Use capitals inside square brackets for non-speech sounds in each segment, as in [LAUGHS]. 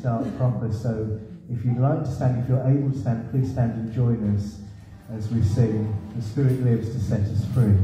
start proper. So if you'd like to stand, if you're able to stand, please stand and join us as we sing, The Spirit Lives to Set Us Free.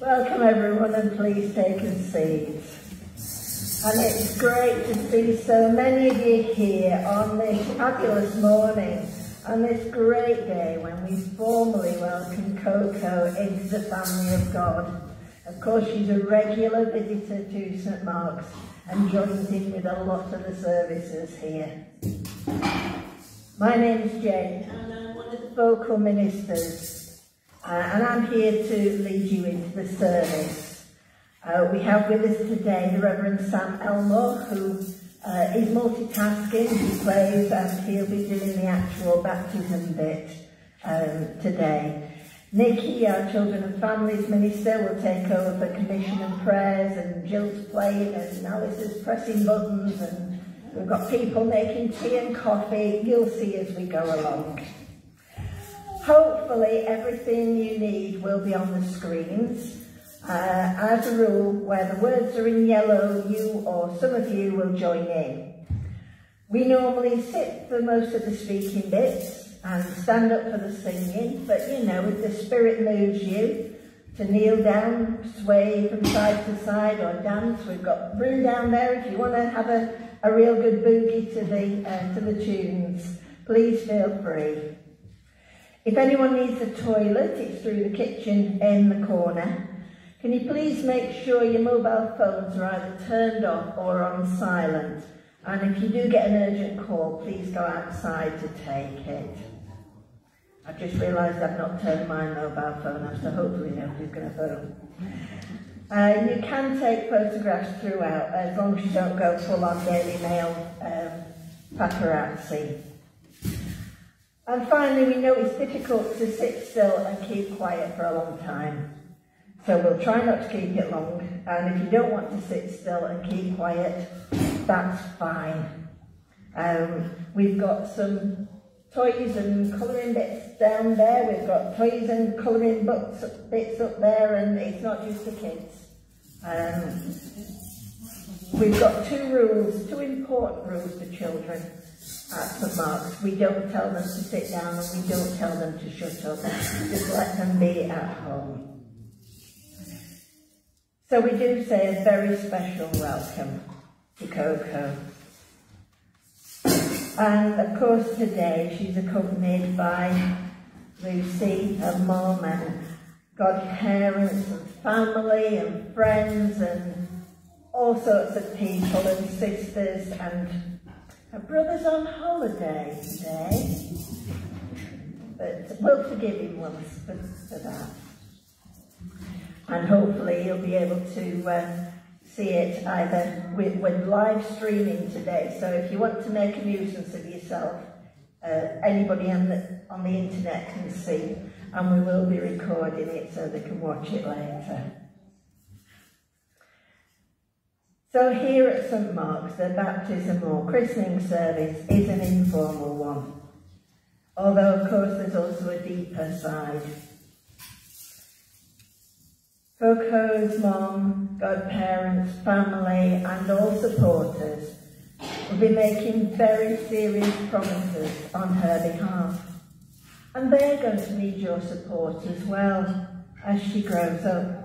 Welcome everyone and please take a seat. And it's great to see so many of you here on this fabulous morning, on this great day when we formally welcome Coco into the family of God. Of course, she's a regular visitor to St Mark's and joins in with a lot of the services here. My name is Jane and I'm one of the vocal ministers uh, and I'm here to lead you into the service. Uh, we have with us today the Reverend Sam Ellmore, who uh, is multitasking, he plays and he'll be doing the actual baptism bit um, today. Nicky, our Children and Families Minister, will take over for commission and prayers and Jill's playing and Alice is pressing buttons and we've got people making tea and coffee. You'll see as we go along. Hopefully everything you need will be on the screens. Uh, as a rule, where the words are in yellow, you or some of you will join in. We normally sit for most of the speaking bits and stand up for the singing, but you know, if the spirit moves you to kneel down, sway from side to side or dance, we've got room down there if you want to have a, a real good boogie to the, uh, to the tunes, please feel free. If anyone needs a toilet, it's through the kitchen in the corner. Can you please make sure your mobile phones are either turned off or on silent? And if you do get an urgent call, please go outside to take it. I've just realised I've not turned my mobile phone off, so hopefully nobody's going to phone. Uh, you can take photographs throughout, as long as you don't go full on Daily Mail um, paparazzi. And finally, we know it's difficult to sit still and keep quiet for a long time. So we'll try not to keep it long. And if you don't want to sit still and keep quiet, that's fine. Um, we've got some toys and colouring bits down there. We've got toys and colouring books bits up there, and it's not just for kids. Um, we've got two rules, two important rules for children Uh, at St Mark's. We don't tell them to sit down and we don't tell them to shut up. Just let them be at home. So we do say a very special welcome to Coco. And of course today she's accompanied by Lucy, her mum and godparents and family and friends and all sorts of people and sisters and her brother's on holiday today, but we'll forgive him once for, for that. And hopefully he'll be able to uh, see it either with, live streaming today. So if you want to make a nuisance of yourself, uh, anybody on the, on the internet can see, and we will be recording it so they can watch it later. So here at St Mark's, the baptism or christening service is an informal one. Although, of course, there's also a deeper side. Coco's mom, godparents, family and all supporters will be making very serious promises on her behalf. And they're going to need your support as well as she grows up.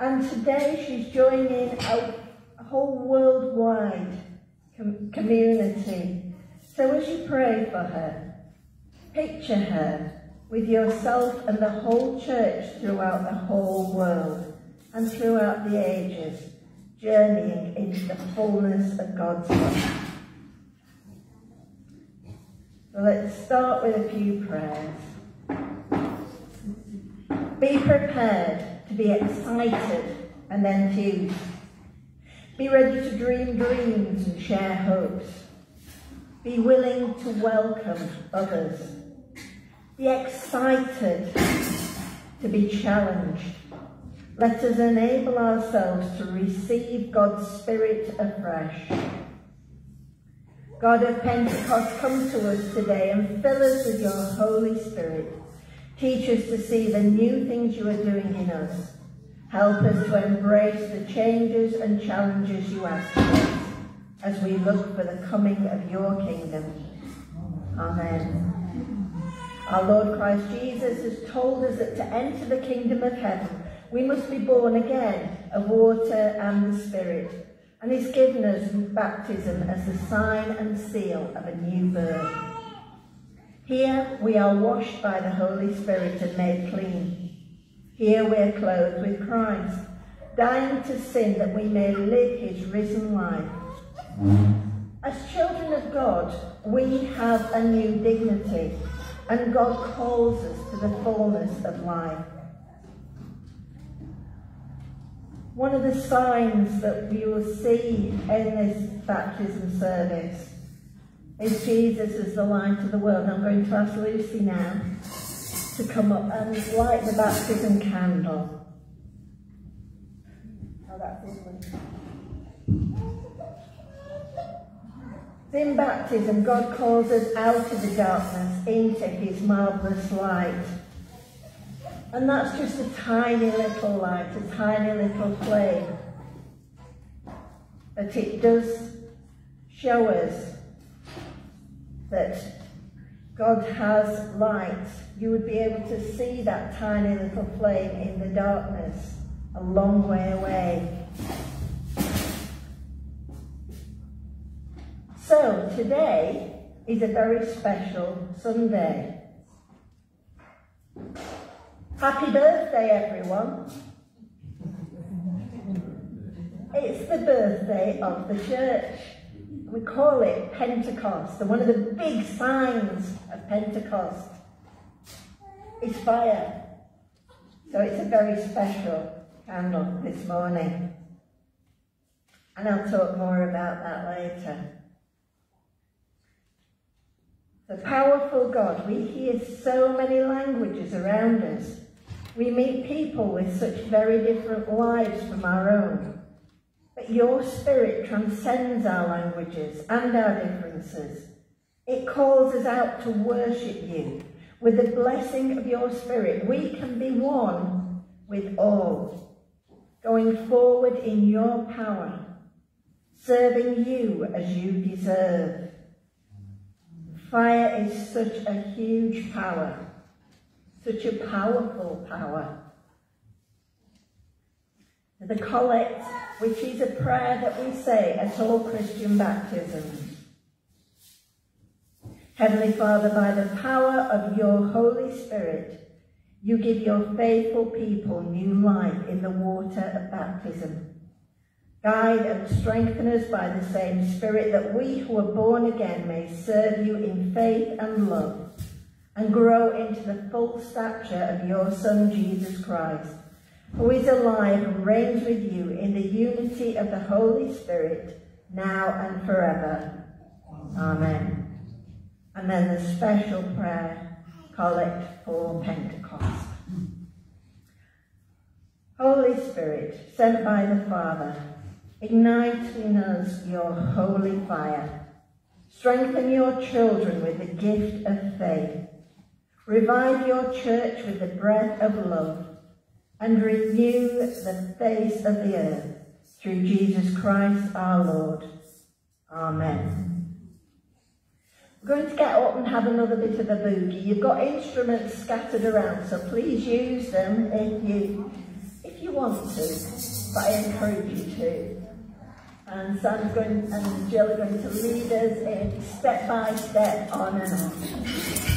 And today she's joining a, whole worldwide com community. So as you pray for her, picture her with yourself and the whole church throughout the whole world and throughout the ages, journeying into the fullness of God's love. Let's start with a few prayers. Be prepared to be excited and then enthused. Be ready to dream dreams and share hopes. Be willing to welcome others. Be excited to be challenged. Let us enable ourselves to receive God's Spirit afresh. God of Pentecost, come to us today and fill us with your Holy Spirit Teach us to see the new things you are doing in us. Help us to embrace the changes and challenges you ask us. as we look for the coming of your kingdom. Amen. Our Lord Christ Jesus has told us that to enter the kingdom of heaven, we must be born again of water and the Spirit. And he's given us baptism as the sign and seal of a new birth. Here we are washed by the Holy Spirit and made clean. Here we are clothed with Christ, dying to sin that we may live his risen life. As children of God, we have a new dignity and God calls us to the fullness of life. One of the signs that we will see in this baptism service is Jesus as the light of the world. I'm going to ask Lucy now to come up and light the baptism candle. In baptism, God calls us out of the darkness into his marvellous light. And that's just a tiny little light, a tiny little flame. But it does show us that God has light. You would be able to see that tiny little flame in the darkness a long way away. So today is a very special Sunday. Happy birthday, everyone. It's the birthday of the church. We call it Pentecost, and one of the big signs of Pentecost is fire. So it's a very special candle this morning. And I'll talk more about that later. The powerful God, we hear so many languages around us. We meet people with such very different lives from our own. Your spirit transcends our languages and our differences. It calls us out to worship you. With the blessing of your spirit, we can be one with all, going forward in your power, serving you as you deserve. Fire is such a huge power, such a powerful power. The collect, which is a prayer that we say at all Christian baptisms. Heavenly Father, by the power of your Holy Spirit, you give your faithful people new life in the water of baptism. Guide and strengthen us by the same Spirit that we who are born again may serve you in faith and love and grow into the full stature of your Son, Jesus Christ, who is alive and reigns with you in the unity of the Holy Spirit, now and forever. Amen. And then the special prayer, collect for Pentecost. Holy Spirit, sent by the Father, Ignite in us your holy fire. Strengthen your children with the gift of faith. Revive your church with the breath of love and renew the face of the earth through Jesus Christ our Lord. Amen. We're going to get up and have another bit of a boogie. You've got instruments scattered around, so please use them if you, if you want to, but I encourage you to. And Sam's going and Jill are going to lead us in step by step on and on.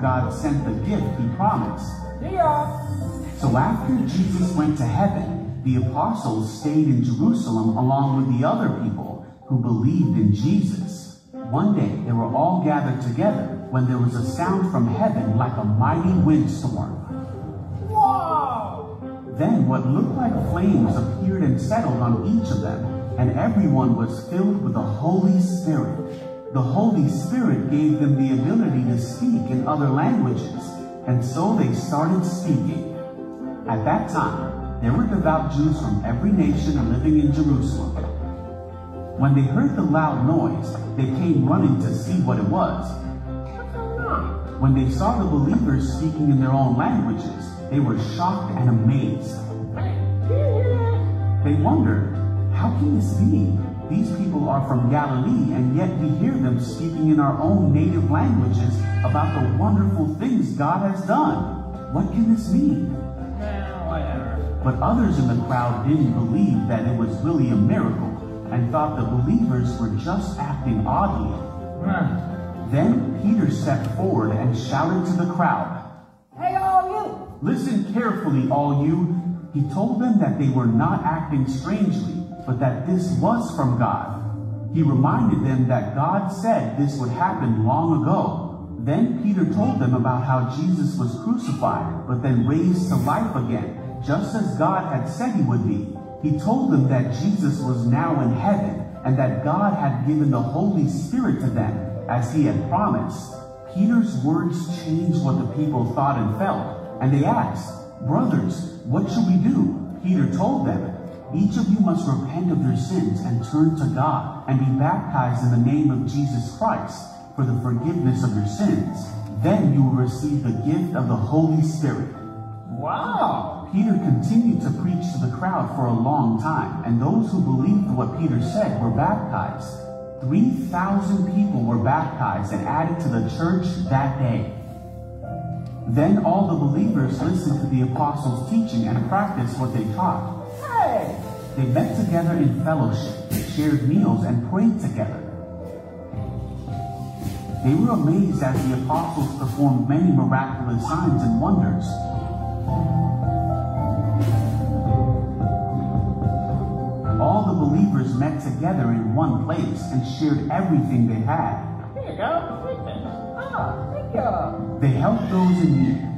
God sent the gift he promised. So after Jesus went to heaven, the apostles stayed in Jerusalem along with the other people who believed in Jesus. One day they were all gathered together when there was a sound from heaven like a mighty windstorm. Then what looked like flames appeared and settled on each of them, and everyone was filled with the Holy Spirit. The Holy Spirit gave them the ability to speak in other languages, and so they started speaking. At that time, there were devout Jews from every nation living in Jerusalem. When they heard the loud noise, they came running to see what it was. When they saw the believers speaking in their own languages, they were shocked and amazed. They wondered, how can this be? These people are from Galilee, and yet we hear them speaking in our own native languages about the wonderful things God has done. What can this mean? But others in the crowd didn't believe that it was really a miracle and thought the believers were just acting oddly. Then Peter stepped forward and shouted to the crowd, Hey, all you! Listen carefully, all you. He told them that they were not acting strangely, but that this was from God. He reminded them that God said this would happen long ago. Then Peter told them about how Jesus was crucified, but then raised to life again, just as God had said he would be. He told them that Jesus was now in heaven, and that God had given the Holy Spirit to them, as he had promised. Peter's words changed what the people thought and felt, and they asked, Brothers, what should we do? Peter told them, Each of you must repent of your sins and turn to God, and be baptized in the name of Jesus Christ for the forgiveness of your sins. Then you will receive the gift of the Holy Spirit. Wow! Peter continued to preach to the crowd for a long time, and those who believed what Peter said were baptized. 3,000 people were baptized and added to the church that day. Then all the believers listened to the apostles' teaching and practiced what they taught. Hey! They met together in fellowship, shared meals, and prayed together. They were amazed as the apostles performed many miraculous signs and wonders. All the believers met together in one place and shared everything they had. Here you go. Take this. Ah, thank you. They helped those in need,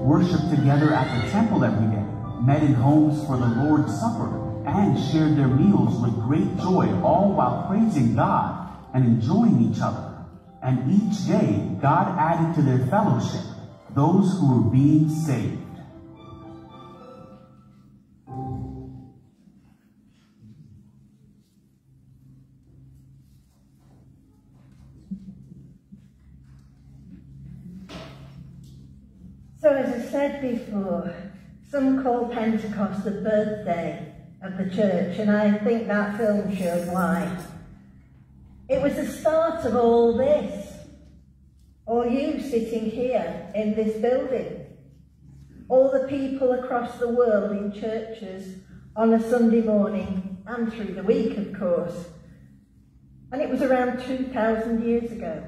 worshiped together at the temple every day, met in homes for the Lord's Supper, and shared their meals with great joy, all while praising God and enjoying each other. And each day, God added to their fellowship those who were being saved. So as I said before, some call Pentecost the birthday of the church, and I think that film showed why. It was the start of all this. All you sitting here in this building. All the people across the world in churches on a Sunday morning and through the week, of course. And it was around 2,000 years ago.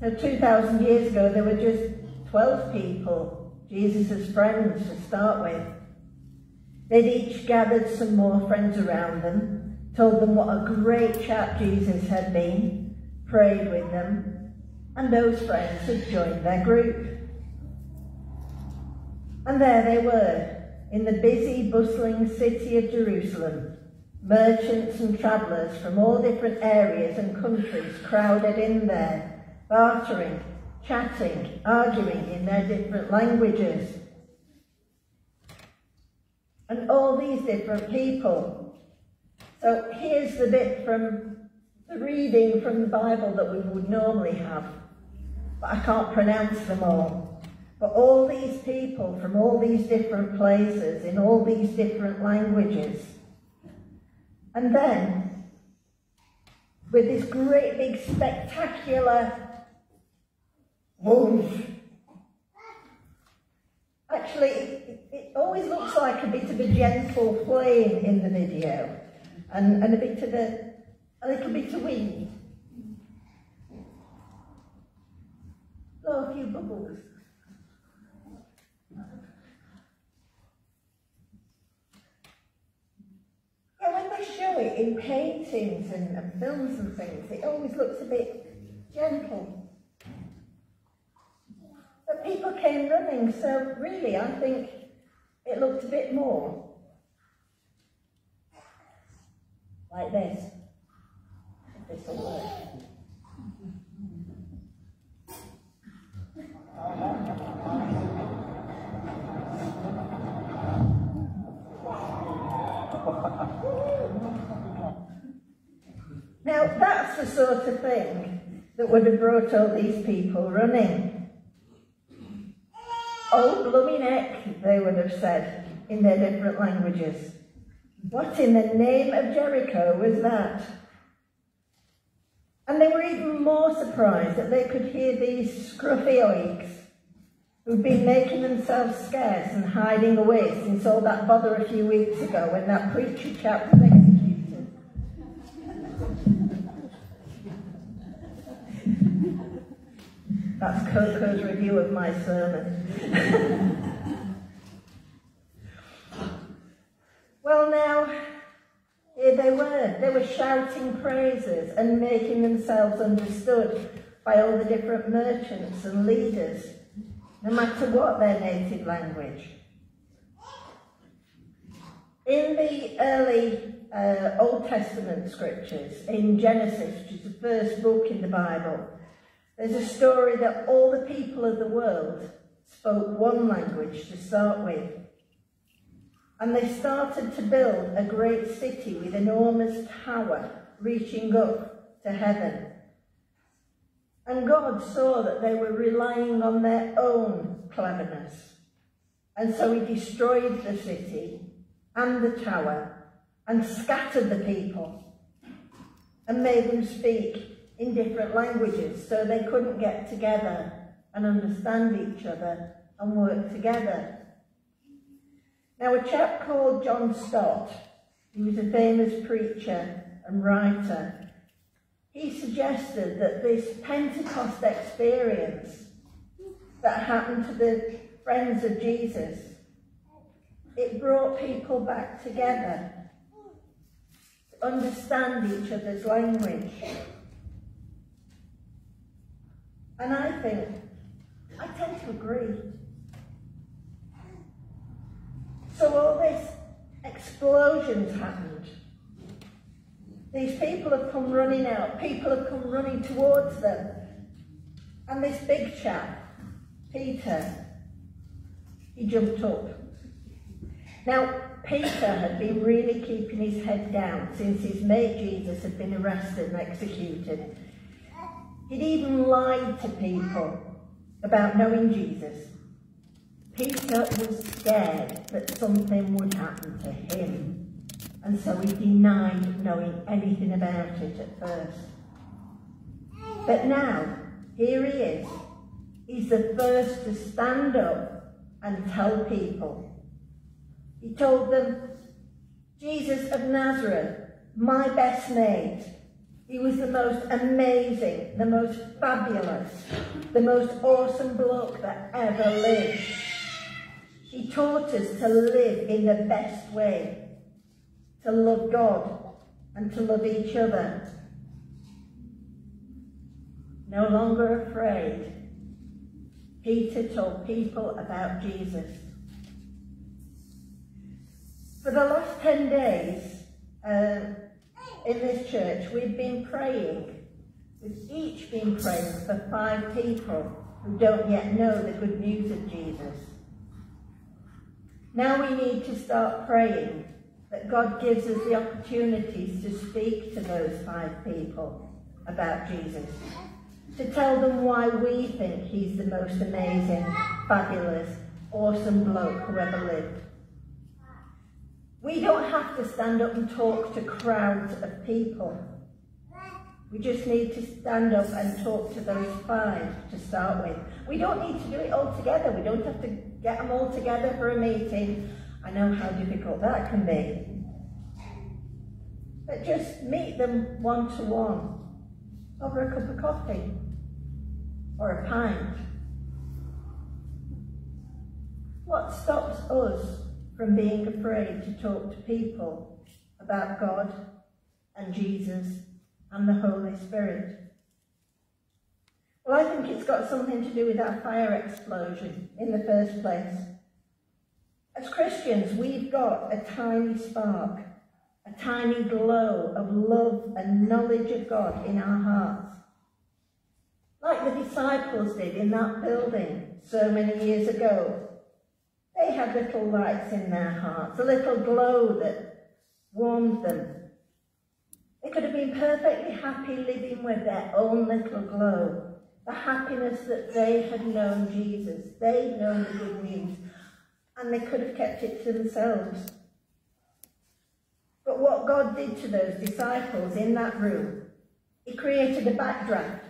So 2,000 years ago, there were just 12 people, Jesus' friends to start with. They'd each gathered some more friends around them, told them what a great chap Jesus had been, prayed with them, and those friends had joined their group. And there they were, in the busy, bustling city of Jerusalem, merchants and travellers from all different areas and countries crowded in there, bartering, chatting, arguing in their different languages. and all these different people. So here's the bit from the reading from the Bible that we would normally have, but I can't pronounce them all. But all these people from all these different places, in all these different languages. And then, with this great big spectacular wolf Actually, it, always looks like a bit of a gentle flame in the video and, and a bit of a, a little bit of wind. Oh, a few bubbles. In paintings and, and films and things, it always looks a bit gentle people came running, so really I think it looked a bit more like this. This will work. Now that's the sort of thing that would have brought all these people running. Oh, blooming heck, they would have said in their different languages. What in the name of Jericho was that? And they were even more surprised that they could hear these scruffy oigs who'd been making themselves scarce and hiding away since all that bother a few weeks ago when that preacher chap was executed. That's Coco's review of my sermon. well, now, here they were. They were shouting praises and making themselves understood by all the different merchants and leaders, no matter what their native language. In the early uh, Old Testament scriptures, in Genesis, which is the first book in the Bible, there's a story that all the people of the world spoke one language to start with. And they started to build a great city with enormous tower reaching up to heaven. And God saw that they were relying on their own cleverness. And so he destroyed the city and the tower and scattered the people and made them speak in different languages, so they couldn't get together and understand each other and work together. Now, a chap called John Stott, he was a famous preacher and writer, he suggested that this Pentecost experience that happened to the friends of Jesus, it brought people back together to understand each other's language and I think, I tend to agree. So all this explosions happened. These people have come running out. People have come running towards them. And this big chap, Peter, he jumped up. Now, Peter had been really keeping his head down since his mate Jesus had been arrested and executed. He'd even lied to people about knowing Jesus. Peter was scared that something would happen to him, and so he denied knowing anything about it at first. But now, here he is. He's the first to stand up and tell people. He told them, Jesus of Nazareth, my best mate, he was the most amazing, the most fabulous, the most awesome bloke that ever lived. He taught us to live in the best way, to love God and to love each other. No longer afraid, Peter told people about Jesus. For the last 10 days, uh, in this church, we've been praying. We've each been praying for five people who don't yet know the good news of Jesus. Now we need to start praying that God gives us the opportunities to speak to those five people about Jesus, to tell them why we think he's the most amazing, fabulous, awesome bloke who ever lived. We don't have to stand up and talk to crowds of people. We just need to stand up and talk to those five to start with. We don't need to do it all together. We don't have to get them all together for a meeting. I know how difficult that can be. But just meet them one to one over a cup of coffee or a pint. What stops us from being afraid to talk to people about God and Jesus and the Holy Spirit? Well, I think it's got something to do with our fire explosion in the first place. As Christians, we've got a tiny spark, a tiny glow of love and knowledge of God in our hearts. Like the disciples did in that building so many years ago. They had little lights in their hearts, a little glow that warmed them they could have been perfectly happy living with their own little glow, the happiness that they had known Jesus, they'd known the good news, and they could have kept it to themselves. But what God did to those disciples in that room, he created a backdraft.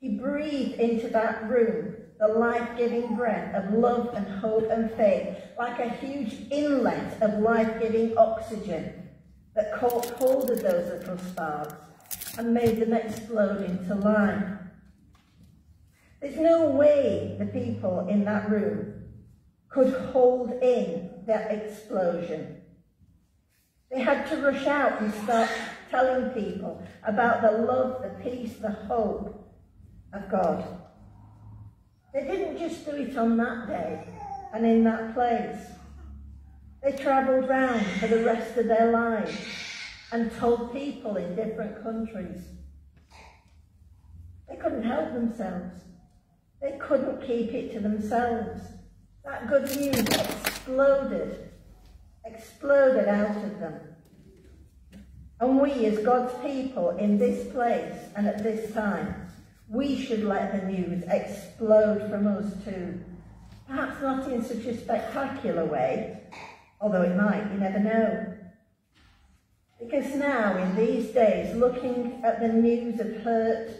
He breathed into that room the life-giving breath of love and hope and faith, like a huge inlet of life-giving oxygen that caught hold of those little sparks and made them explode into life. There's no way the people in that room could hold in that explosion. They had to rush out and start telling people about the love, the peace, the hope of God. They didn't just do it on that day and in that place. They travelled round for the rest of their lives and told people in different countries. They couldn't help themselves. They couldn't keep it to themselves. That good news exploded, exploded out of them. And we, as God's people in this place and at this time, we should let the news explode from us too. Perhaps not in such a spectacular way, although it might, you never know. Because now, in these days, looking at the news of hurt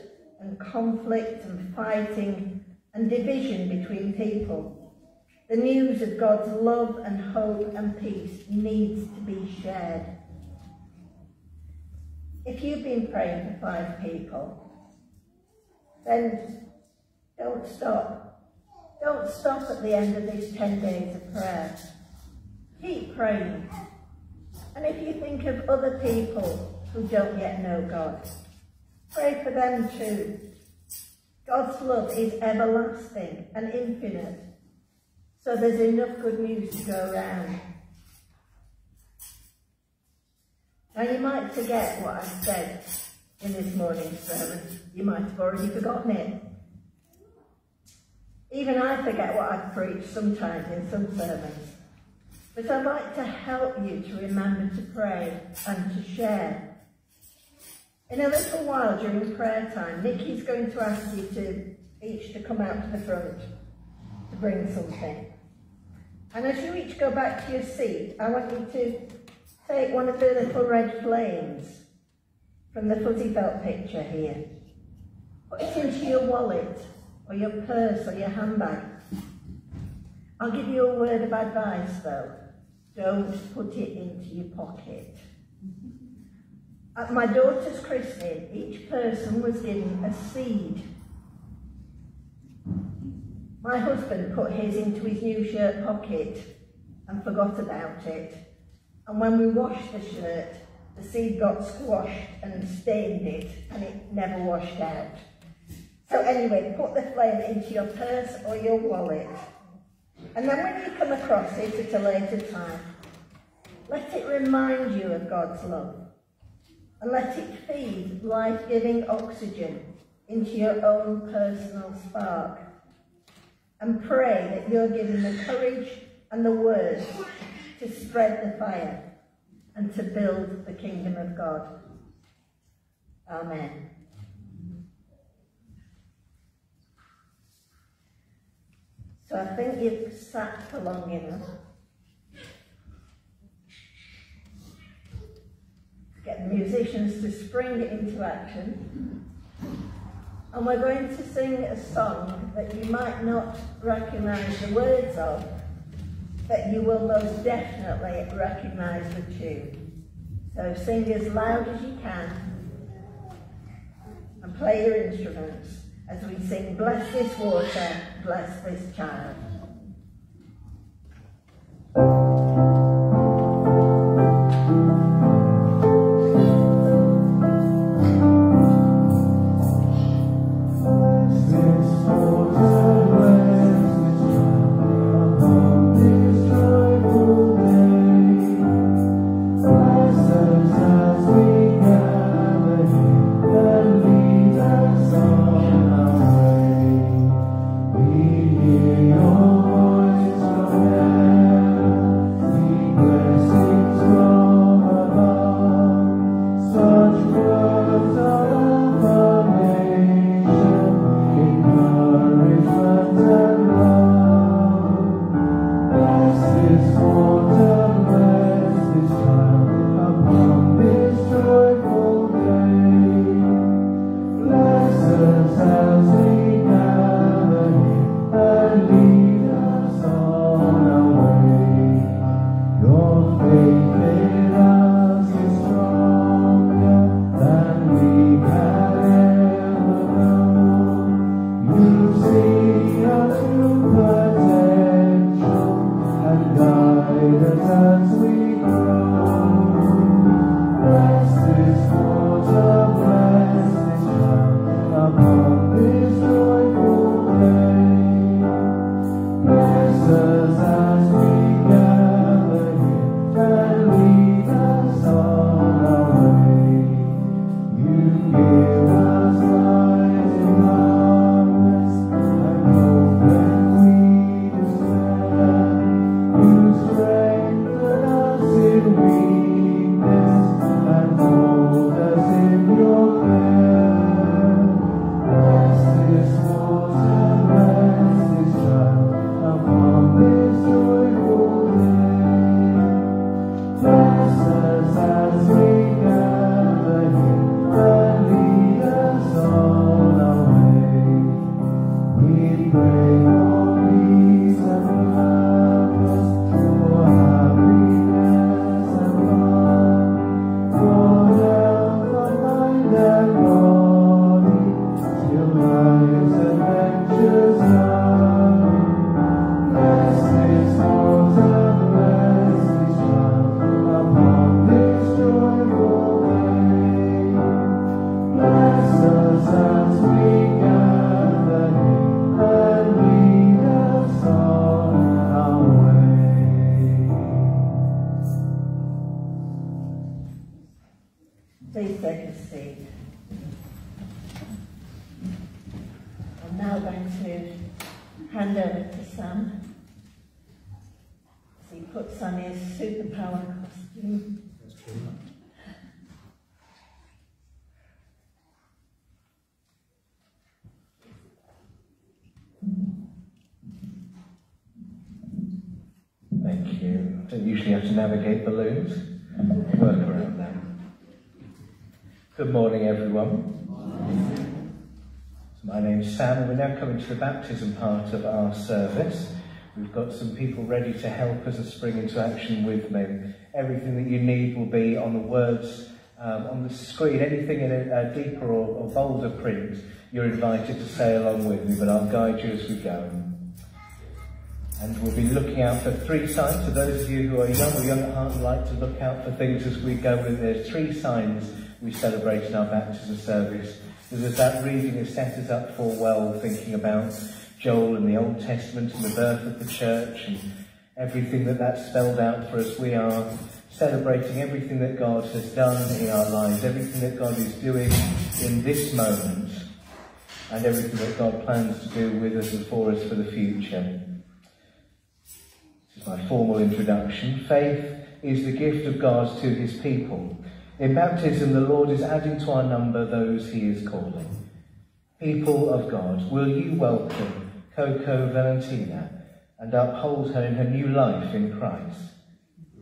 and conflict and fighting and division between people, the news of God's love and hope and peace needs to be shared. If you've been praying for five people, then don't stop. Don't stop at the end of these 10 days of prayer. Keep praying. And if you think of other people who don't yet know God, pray for them too. God's love is everlasting and infinite, so there's enough good news to go around. Now you might forget what I've said in this morning's sermon. You might have already forgotten it. Even I forget what I've preached sometimes in some sermons. But I'd like to help you to remember to pray and to share. In a little while during prayer time, Nicky's going to ask you to each to come out to the front to bring something. And as you each go back to your seat, I want you to take one of the little red flames from the fuzzy felt picture here. Put it into your wallet or your purse or your handbag. I'll give you a word of advice though. Don't put it into your pocket. At my daughter's christening, each person was given a seed. My husband put his into his new shirt pocket and forgot about it. And when we washed the shirt, the seed got squashed and stained it and it never washed out. So anyway, put the flame into your purse or your wallet and then when you come across it at a later time, let it remind you of God's love. And let it feed life-giving oxygen into your own personal spark. And pray that you're given the courage and the words to spread the fire and to build the kingdom of God. Amen. So I think you've sat for long enough. Get the musicians to spring into action. And we're going to sing a song that you might not recognise the words of, but you will most definitely recognise the tune. So sing as loud as you can and play your instruments as we sing Bless This Water, Bless This Child. Sam, we're now coming to the baptism part of our service. We've got some people ready to help us and spring into action with me. Everything that you need will be on the words um, on the screen. Anything in a, a deeper or, or bolder print, you're invited to say along with me, but I'll guide you as we go. And we'll be looking out for three signs. For those of you who are young or young at heart and like to look out for things as we go with there's three signs we celebrate in our baptism service. There's that reading has set us up for well, thinking about Joel and the Old Testament and the birth of the church and everything that that spelled out for us. We are celebrating everything that God has done in our lives, everything that God is doing in this moment, and everything that God plans to do with us and for us for the future This is my formal introduction. Faith is the gift of God to his people. In baptism, the Lord is adding to our number those he is calling. People of God, will you welcome Coco Valentina and uphold her in her new life in Christ?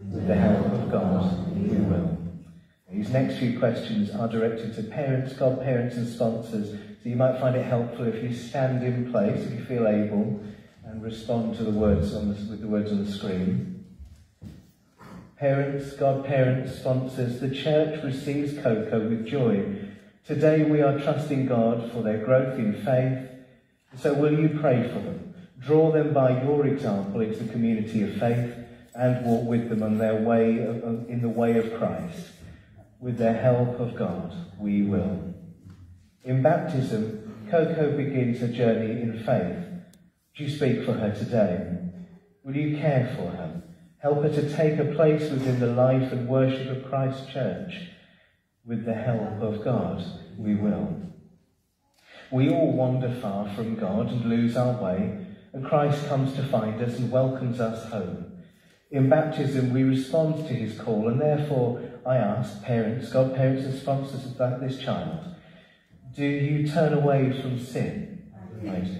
With the help of God, we will. These next few questions are directed to parents, godparents and sponsors, so you might find it helpful if you stand in place, if you feel able, and respond to the words on the, with the words on the screen. Parents, godparents, sponsors, the church receives Coco with joy. Today we are trusting God for their growth in faith, so will you pray for them? Draw them by your example into the community of faith and walk with them on their way of, in the way of Christ. With the help of God, we will. In baptism, Coco begins a journey in faith. Do you speak for her today? Will you care for her? Help her to take a place within the life and worship of Christ's church. With the help of God, we will. We all wander far from God and lose our way, and Christ comes to find us and welcomes us home. In baptism, we respond to his call, and therefore I ask parents, godparents, and sponsors of this child do you turn away from sin? I do.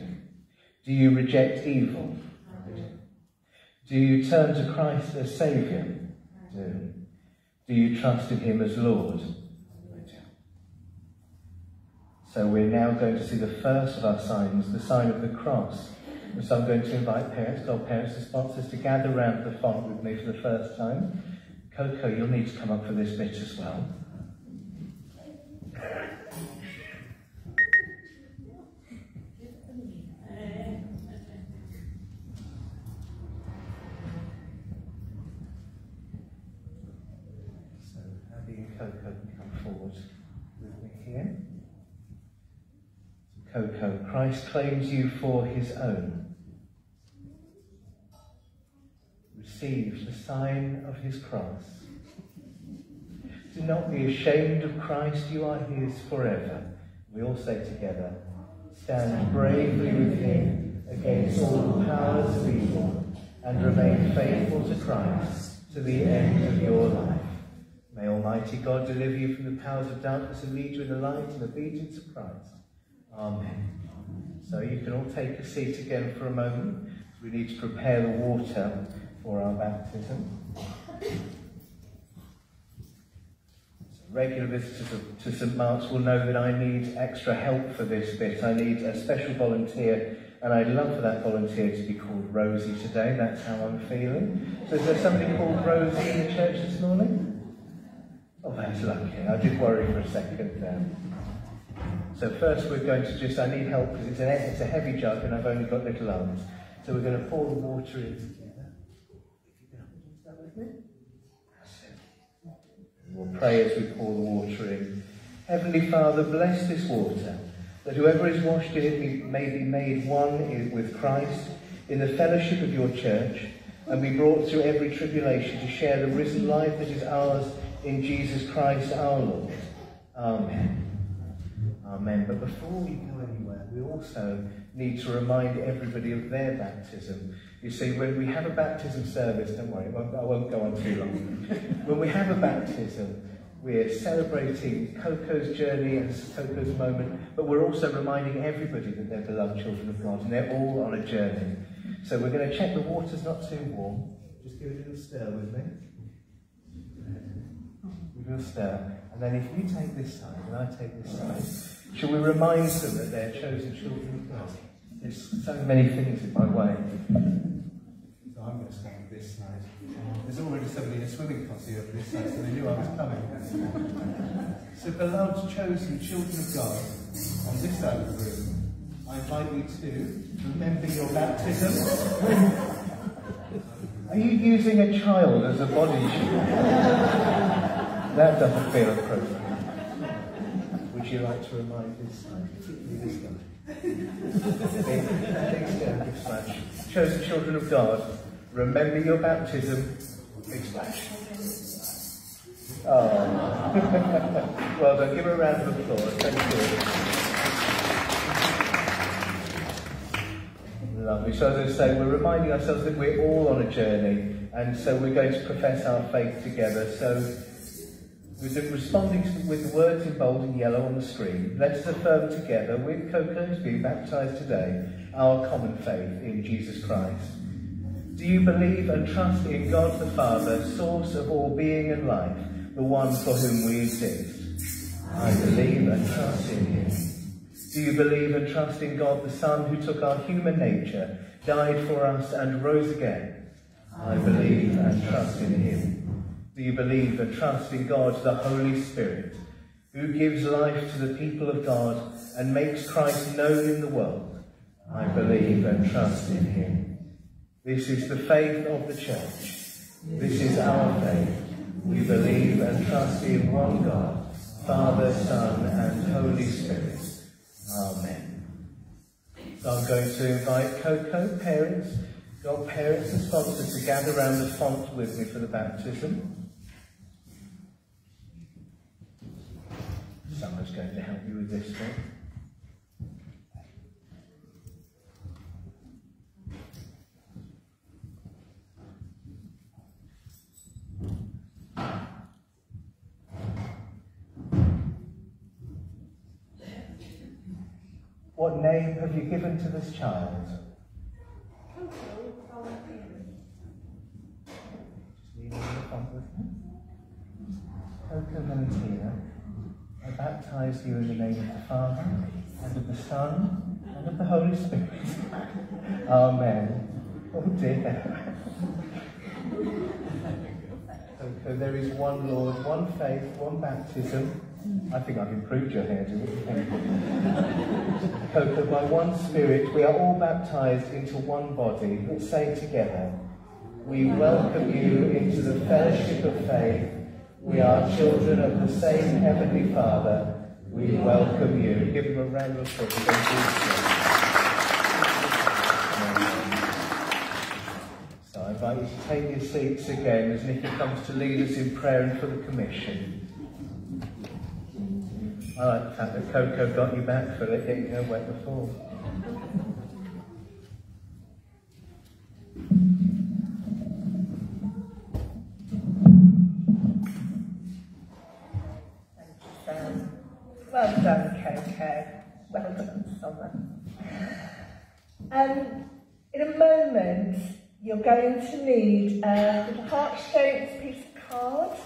Do you reject evil? Do. You turn to Christ as Saviour? Do. Do you trust in Him as Lord? So we're now going to see the first of our signs, the sign of the cross. So I'm going to invite parents, godparents and sponsors to gather around the font with me for the first time. Coco, you'll need to come up for this bit as well. Coco, Christ claims you for his own. Receive the sign of his cross. Do not be ashamed of Christ, you are his forever. We all say together, stand bravely with him against all the powers of evil and remain faithful to Christ to the end of your life. May Almighty God deliver you from the powers of darkness and lead you in the light and obedience of Christ. Amen. So you can all take a seat again for a moment. We need to prepare the water for our baptism. regular visitors to St Mark's will know that I need extra help for this bit. I need a special volunteer, and I'd love for that volunteer to be called Rosie today. That's how I'm feeling. So is there somebody called Rosie in the church this morning? Oh, that's lucky. I did worry for a second there. So first we're going to just, I need help because it's, it's a heavy jug and I've only got little arms. So we're going to pour the water in together. We'll pray as we pour the water in. Heavenly Father, bless this water, that whoever is washed in it may be made one with Christ in the fellowship of your church, and be brought through every tribulation to share the risen life that is ours in Jesus Christ our Lord. Amen. Amen. But before we go anywhere, we also need to remind everybody of their baptism. You see, when we have a baptism service, don't worry, I won't go on too long. [LAUGHS] when we have a baptism, we're celebrating Coco's journey and Coco's moment, but we're also reminding everybody that they're beloved children of God and they're all on a journey. So we're going to check the water's not too warm. Just give it a little stir with me. A stir. And then if you take this side and I take this side, shall we remind them that they're chosen children of God? There's so many things in my way. So I'm going to stand this side. There's already somebody in a swimming costume over this side, so they knew I was coming. So, beloved, chosen children of God, on this side of the room, I invite you to remember your baptism. Are you using a child as a body shield? that doesn't feel appropriate. You like to remind this side, particularly this guy? Chosen children of God, remember your baptism. Splash. Oh. [LAUGHS] well done. Give her a round of applause. Thank you. Lovely. So as I say, we're reminding ourselves that we're all on a journey, and so we're going to profess our faith together. So we're responding to, with the words in bold and yellow on the screen. Let us affirm together, with Coco who's being baptised today, our common faith in Jesus Christ. Do you believe and trust in God the Father, source of all being and life, the one for whom we exist? I believe and trust in him. Do you believe and trust in God the Son who took our human nature, died for us and rose again? I believe and trust in him. Do you believe and trust in God the Holy Spirit, who gives life to the people of God and makes Christ known in the world? I believe and trust in him. This is the faith of the church. This is our faith. We believe and trust in one God, Father, Son, and Holy Spirit. Amen. So I'm going to invite Coco, parents, godparents and sponsors to gather around the font with me for the baptism. Someone's going to help you with this one. What name have you given to this child? Coco Valentina, I baptize you in the name of the Father, and of the Son, and of the Holy Spirit. [LAUGHS] Amen. Oh dear. Coco, there is one Lord, one faith, one baptism, I think I've improved your hair, do you Coco, [LAUGHS] by one Spirit, we are all baptized into one body. Let's say together, we welcome you into the fellowship of faith. We are children of the same Heavenly Father. We welcome you. Give him a round of applause. So I invite you to take your seats again as Nicky comes to lead us in prayer and for the commission. I like the fact that Coco got you back for it, getting her wet before. Well done, Coco. Well done, Summer. Um, in a moment, you're going to need a little heart-shaped piece of card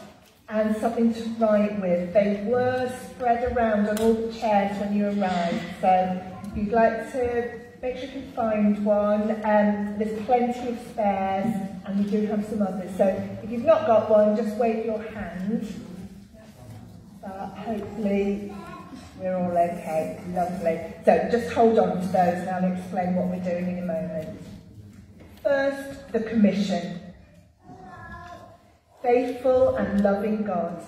and something to write with. They were spread around on all the chairs when you arrived, so if you'd like to make sure you can find one, um, there's plenty of spares, and we do have some others. So if you've not got one, just wave your hand. But hopefully we're all okay. Lovely. So just hold on to those and I'll explain what we're doing in a moment. First, the commission faithful and loving God.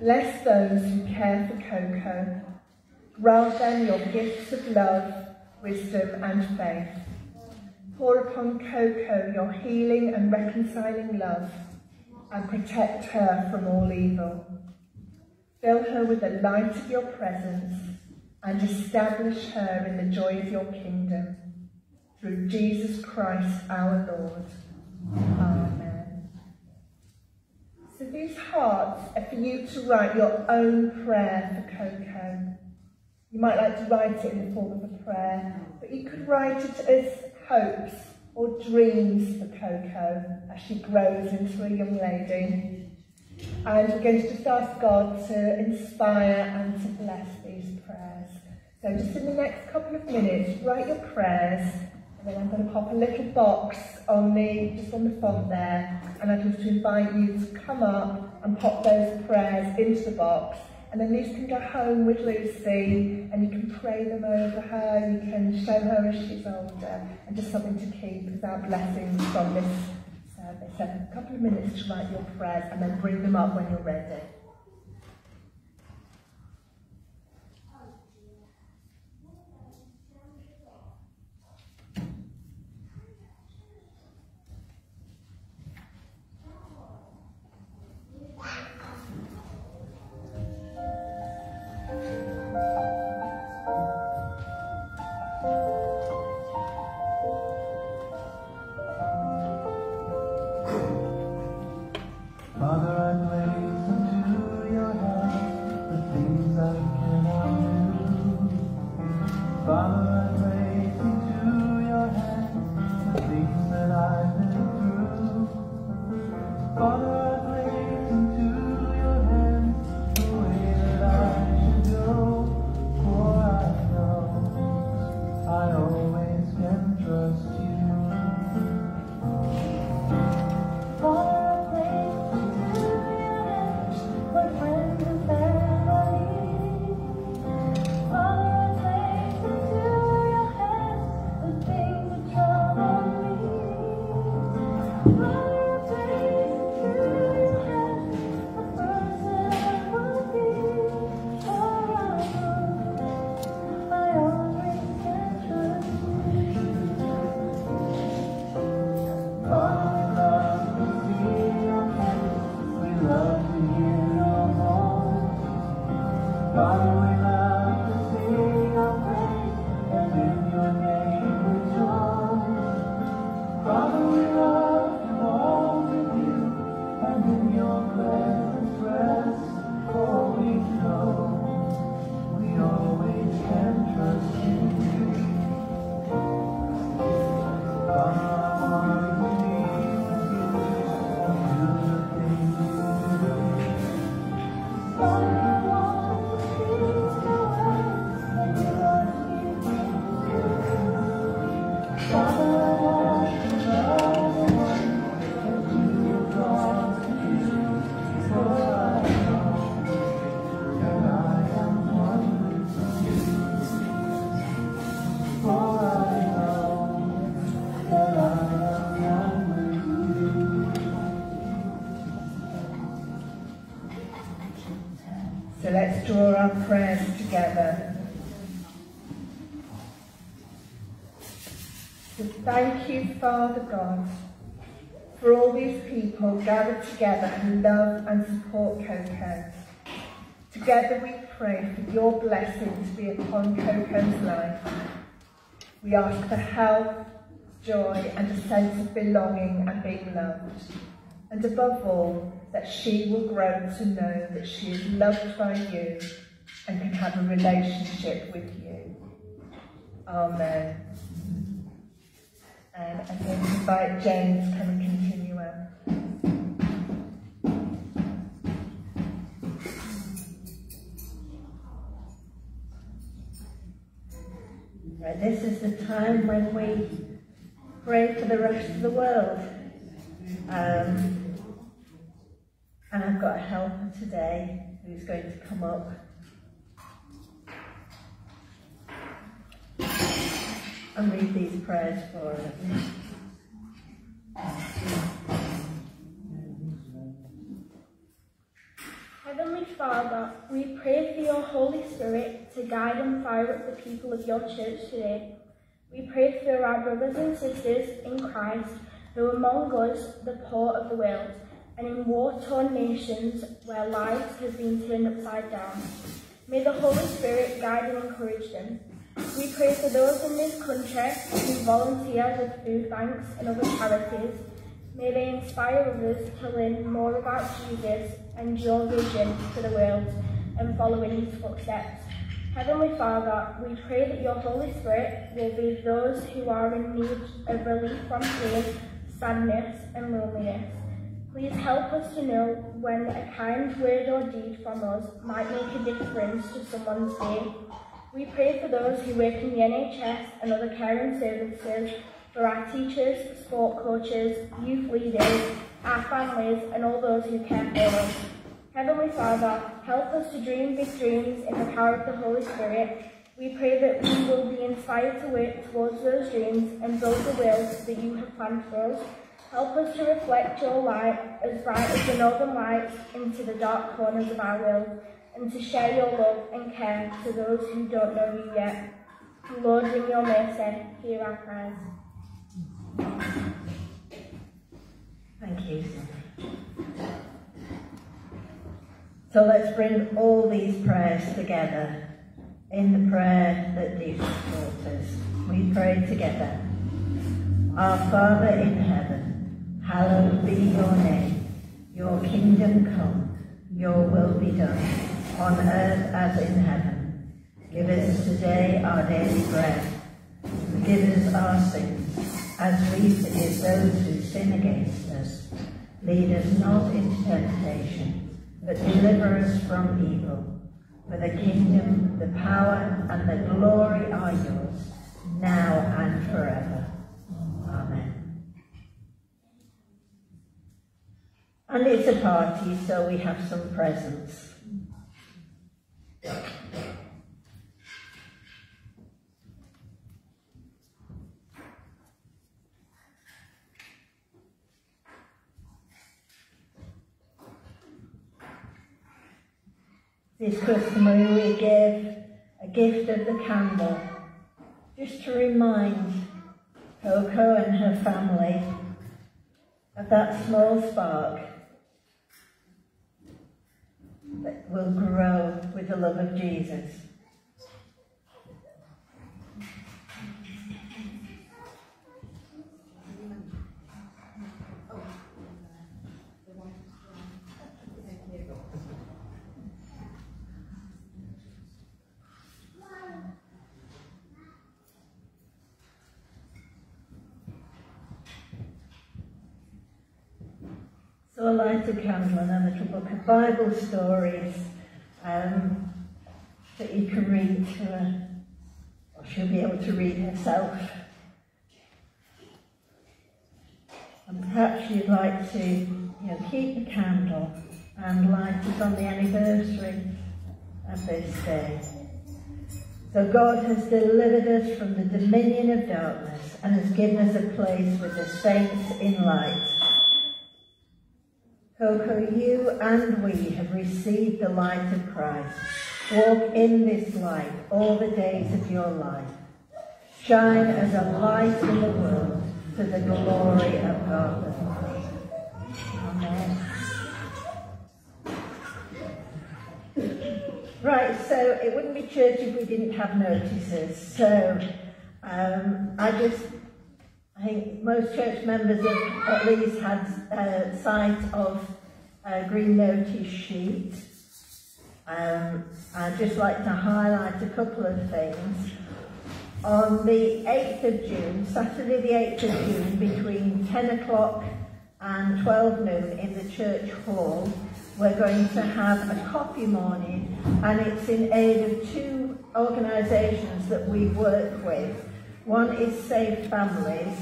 Bless those who care for Coco. Grant them your gifts of love, wisdom and faith. Pour upon Coco your healing and reconciling love and protect her from all evil. Fill her with the light of your presence and establish her in the joy of your kingdom. Through Jesus Christ our Lord. Amen. So these hearts are for you to write your own prayer for Coco. You might like to write it in the form of a prayer, but you could write it as hopes or dreams for Coco as she grows into a young lady. And we're going to just ask God to inspire and to bless these prayers. So just in the next couple of minutes, write your prayers and then I'm going to pop a little box on the, just on the font there, and I'd love to invite you to come up and pop those prayers into the box. And then these can go home with Lucy, and you can pray them over her, you can show her as she's older, and just something to keep as our blessings from this service. So a couple of minutes to write your prayers, and then bring them up when you're ready. Father God, for all these people gathered together who love and support Coco. Together we pray for your blessing to be upon Coco's life. We ask for health, joy and a sense of belonging and being loved. And above all, that she will grow to know that she is loved by you and can have a relationship with you. Amen. And I'm going to invite James to come and continue on. Right, this is the time when we pray for the rest of the world. Um, and I've got a helper today who's going to come up and read these prayers for us. Heavenly Father, we pray for your Holy Spirit to guide and fire up the people of your church today. We pray for our brothers and sisters in Christ who are among us, the poor of the world, and in war-torn nations where lives have been turned upside down. May the Holy Spirit guide and encourage them. We pray for those in this country who volunteer with food banks and other charities. May they inspire others to learn more about Jesus and your vision for the world and follow in his footsteps. Heavenly Father, we pray that your Holy Spirit will be those who are in need of relief from pain, sadness and loneliness. Please help us to know when a kind word or deed from us might make a difference to someone's day. We pray for those who work in the NHS and other caring services, for our teachers, sport coaches, youth leaders, our families and all those who care for us. Heavenly Father, help us to dream big dreams in the power of the Holy Spirit. We pray that we will be inspired to work towards those dreams and build the world that you have planned for us. Help us to reflect your light as bright as the northern lights into the dark corners of our world and to share your love and care to those who don't know you yet. Lord, in your mercy, hear our prayers. Thank you. So let's bring all these prayers together in the prayer that Deep taught us. We pray together. Our Father in heaven, hallowed be your name. Your kingdom come, your will be done on earth as in heaven. Give us today our daily bread Forgive us our sins, as we forgive those who sin against us. Lead us not into temptation, but deliver us from evil. For the kingdom, the power, and the glory are yours, now and forever. Amen. And it's a party, so we have some presents. This customary we give a gift of the candle, just to remind Coco and her family of that small spark that will grow with the love of Jesus. Light a candle and a little book of Bible stories um, that you can read to her, or she'll be able to read herself. And perhaps you'd like to you know, keep the candle and light it on the anniversary of this day. So God has delivered us from the dominion of darkness and has given us a place with the saints in light. Coco, you and we have received the light of Christ. Walk in this light all the days of your life. Shine as a light in the world to the glory of God the Father. Amen. Right, so it wouldn't be church if we didn't have notices. So um, I just I think most church members have at least had uh, sight of a green notice sheet. Um, I'd just like to highlight a couple of things. On the 8th of June, Saturday the 8th of June, between 10 o'clock and 12 noon in the church hall, we're going to have a coffee morning and it's in aid of two organisations that we work with. One is Safe Families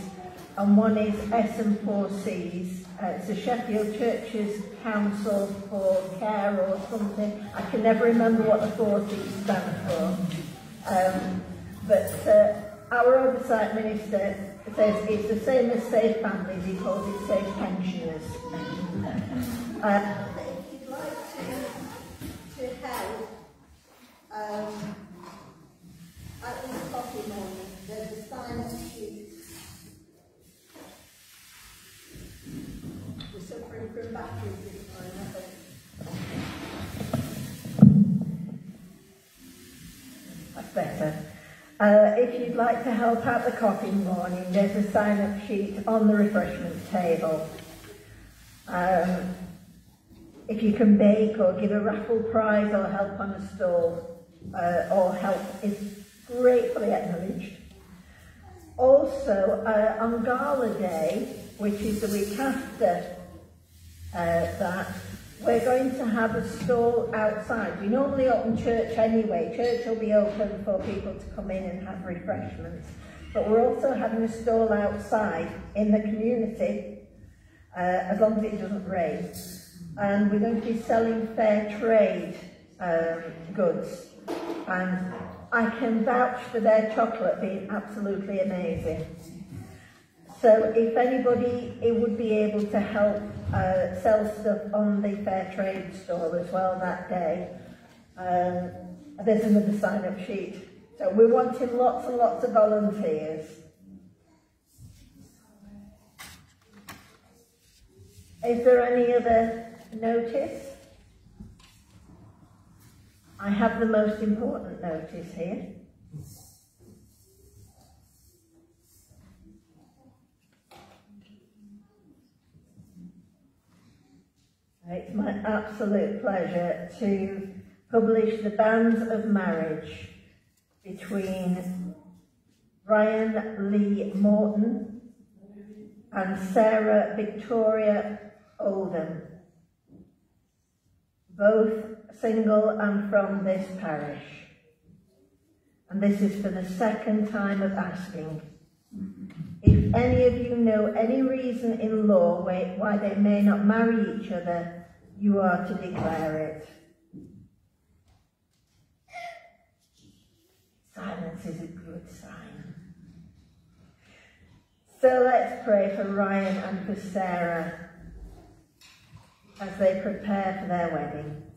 and one is SM4Cs. Uh, it's the Sheffield Churches Council for Care or something. I can never remember what the 4Cs stand for. Um, but uh, our oversight minister says it's the same as Safe Families, he calls it Safe Pensioners. Uh, you'd like to, to help, um, at this coffee morning, That's better. Uh, if you'd like to help out the coffee morning, there's a sign-up sheet on the refreshment table. Um, if you can bake or give a raffle prize or help on a stall, uh, or help is gratefully acknowledged. Also, uh, on Gala Day, which is the week after uh, that we're going to have a stall outside. We normally open church anyway. Church will be open for people to come in and have refreshments. But we're also having a stall outside in the community, uh, as long as it doesn't rain. And we're going to be selling fair trade um, goods. And I can vouch for their chocolate being absolutely amazing. So if anybody, it would be able to help uh, sell stuff on the Fair Trade store as well that day. Um, there's another sign-up sheet. So we're wanting lots and lots of volunteers. Is there any other notice? I have the most important notice here. It's my absolute pleasure to publish the banns of marriage between Ryan Lee Morton, and Sarah Victoria Oldham, both single and from this parish. And this is for the second time of asking. If any of you know any reason in law why they may not marry each other, you are to declare it. Silence is a good sign. So let's pray for Ryan and for Sarah as they prepare for their wedding.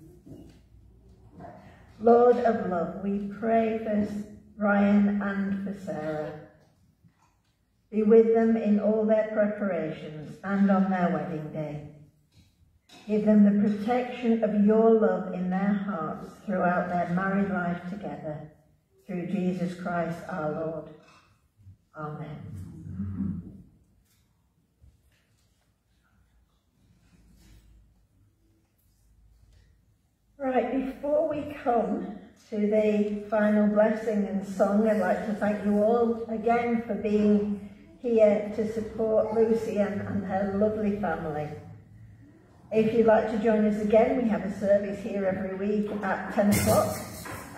Lord of love, we pray for Ryan and for Sarah. Be with them in all their preparations and on their wedding day. Give them the protection of your love in their hearts throughout their married life together. Through Jesus Christ our Lord. Amen. Right, before we come to the final blessing and song, I'd like to thank you all again for being here to support Lucy and, and her lovely family. If you'd like to join us again, we have a service here every week at 10 o'clock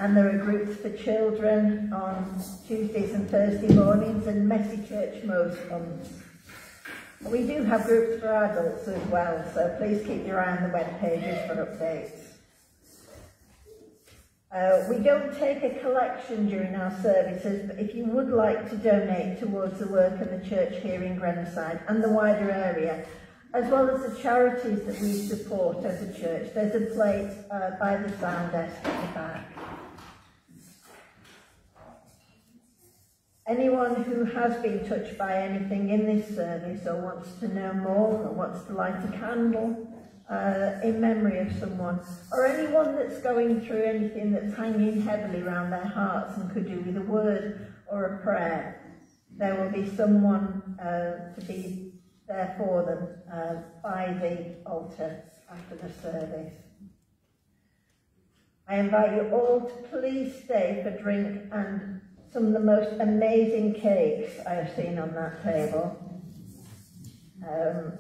and there are groups for children on Tuesdays and Thursday mornings and Messy Church most months. We do have groups for adults as well, so please keep your eye on the web pages for updates. Uh, we don't take a collection during our services, but if you would like to donate towards the work of the church here in Grenoside and the wider area, as well as the charities that we support as a church, there's a plate uh, by the sound desk at the back. Anyone who has been touched by anything in this service or wants to know more or wants to light a candle uh, in memory of someone, or anyone that's going through anything that's hanging heavily around their hearts and could do with a word or a prayer, there will be someone uh, to be there for them uh, by the altar after the service. I invite you all to please stay for drink and some of the most amazing cakes I have seen on that table. Um,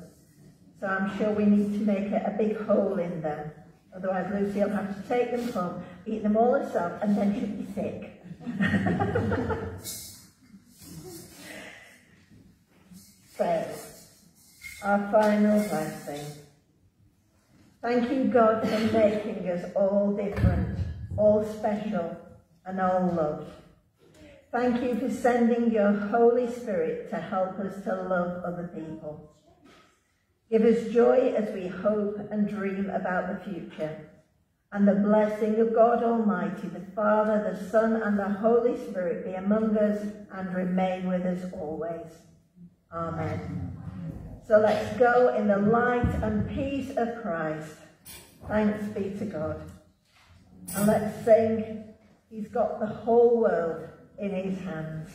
so I'm sure we need to make a, a big hole in them. Otherwise Lucy will have to take them home, eat them all herself, and then she'll be sick. [LAUGHS] so, our final blessing. Thank you, God, for making us all different, all special, and all loved. Thank you for sending your Holy Spirit to help us to love other people. Give us joy as we hope and dream about the future. And the blessing of God Almighty, the Father, the Son, and the Holy Spirit be among us and remain with us always. Amen. So let's go in the light and peace of Christ. Thanks be to God. And let's sing, He's got the whole world in His hands.